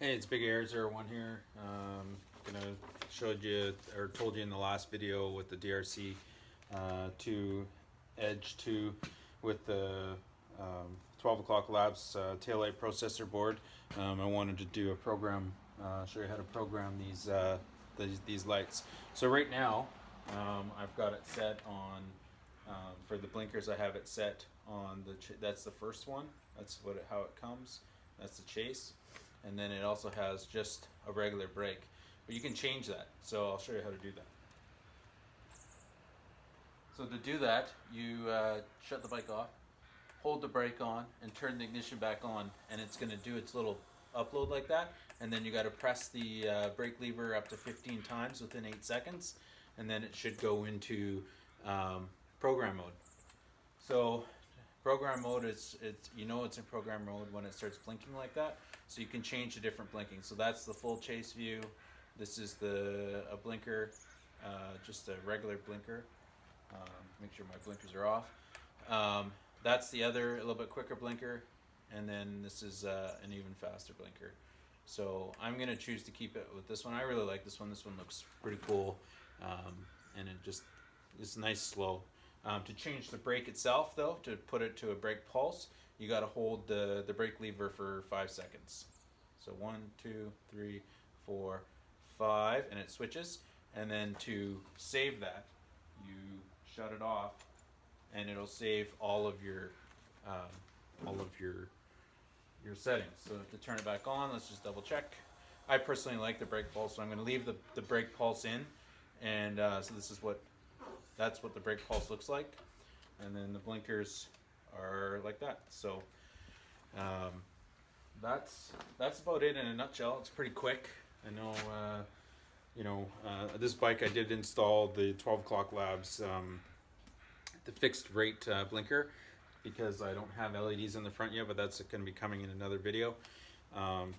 Hey, it's Big Air Zero One here. Um, gonna showed you or told you in the last video with the DRC uh, two Edge two with the um, 12 o'clock labs uh, taillight processor board. Um, I wanted to do a program, uh, show you how to program these uh, these, these lights. So right now, um, I've got it set on um, for the blinkers. I have it set on the that's the first one. That's what it, how it comes. That's the chase, and then it also has just a regular brake. But you can change that. So I'll show you how to do that. So to do that, you uh, shut the bike off, hold the brake on, and turn the ignition back on, and it's going to do its little upload like that. And then you got to press the uh, brake lever up to 15 times within eight seconds, and then it should go into um, program mode. So program mode is it's you know it's in program mode when it starts blinking like that. So you can change the different blinking. So that's the full chase view. This is the a blinker, uh, just a regular blinker. Um, make sure my blinkers are off. Um, that's the other, a little bit quicker blinker. And then this is uh, an even faster blinker. So I'm to choose to keep it with this one. I really like this one. This one looks pretty cool. Um, and it just, it's nice slow. Um, to change the brake itself, though, to put it to a brake pulse, you got to hold the, the brake lever for five seconds. So one, two, three, four, five, and it switches. And then to save that, you shut it off, and it'll save all of your um, all of your your settings. So to turn it back on, let's just double check. I personally like the brake pulse, so I'm going to leave the, the brake pulse in, and uh, so this is what that's what the brake pulse looks like, and then the blinkers are like that. So um, that's that's about it in a nutshell. It's pretty quick. I know. Uh, you know, uh, this bike I did install the 12 o'clock labs, um, the fixed rate uh, blinker because I don't have LEDs in the front yet, but that's going to be coming in another video. Um,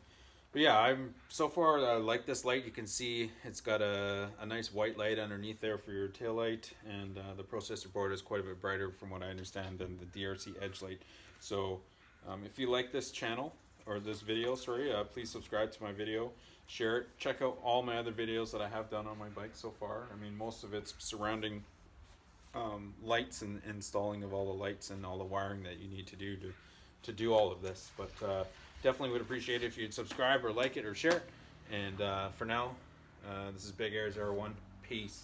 but yeah, I'm so far I like this light. You can see it's got a, a nice white light underneath there for your tail light, and uh, the processor board is quite a bit brighter from what I understand than the DRC Edge light. So um, if you like this channel, or this video, sorry, uh, please subscribe to my video, share it, check out all my other videos that I have done on my bike so far. I mean, most of it's surrounding um, lights and installing of all the lights and all the wiring that you need to do to, to do all of this. But uh, definitely would appreciate it if you'd subscribe or like it or share. And uh, for now, uh, this is Big Air Zero One. Peace.